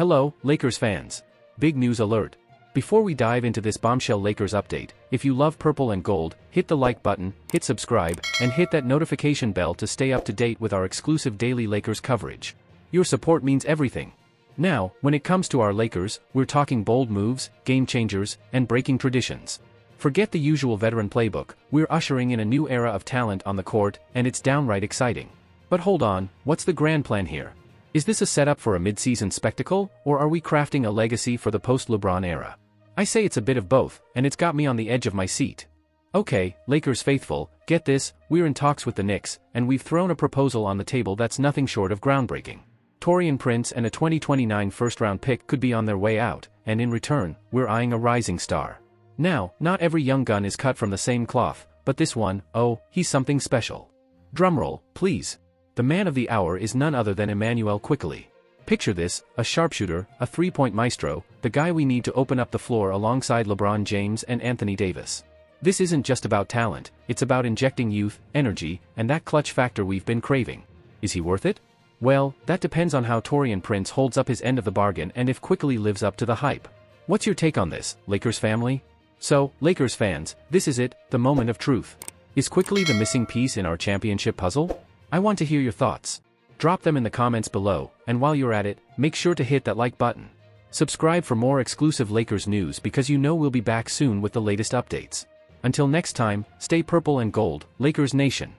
Hello, Lakers fans. Big news alert. Before we dive into this bombshell Lakers update, if you love purple and gold, hit the like button, hit subscribe, and hit that notification bell to stay up to date with our exclusive daily Lakers coverage. Your support means everything. Now, when it comes to our Lakers, we're talking bold moves, game changers, and breaking traditions. Forget the usual veteran playbook, we're ushering in a new era of talent on the court, and it's downright exciting. But hold on, what's the grand plan here? Is this a setup for a mid-season spectacle, or are we crafting a legacy for the post-LeBron era? I say it's a bit of both, and it's got me on the edge of my seat. Okay, Lakers faithful, get this, we're in talks with the Knicks, and we've thrown a proposal on the table that's nothing short of groundbreaking. Taurean Prince and a 2029 first-round pick could be on their way out, and in return, we're eyeing a rising star. Now, not every young gun is cut from the same cloth, but this one, oh, he's something special. Drumroll, please. The man of the hour is none other than Immanuel Quickley. Picture this, a sharpshooter, a three-point maestro, the guy we need to open up the floor alongside LeBron James and Anthony Davis. This isn't just about talent, it's about injecting youth, energy, and that clutch factor we've been craving. Is he worth it? Well, that depends on how Taurean Prince holds up his end of the bargain and if Quickley lives up to the hype. What's your take on this, Lakers family? So, Lakers fans, this is it, the moment of truth. Is Quickley the missing piece in our championship puzzle? I want to hear your thoughts. Drop them in the comments below, and while you're at it, make sure to hit that like button. Subscribe for more exclusive Lakers news because you know we'll be back soon with the latest updates. Until next time, stay purple and gold, Lakers Nation.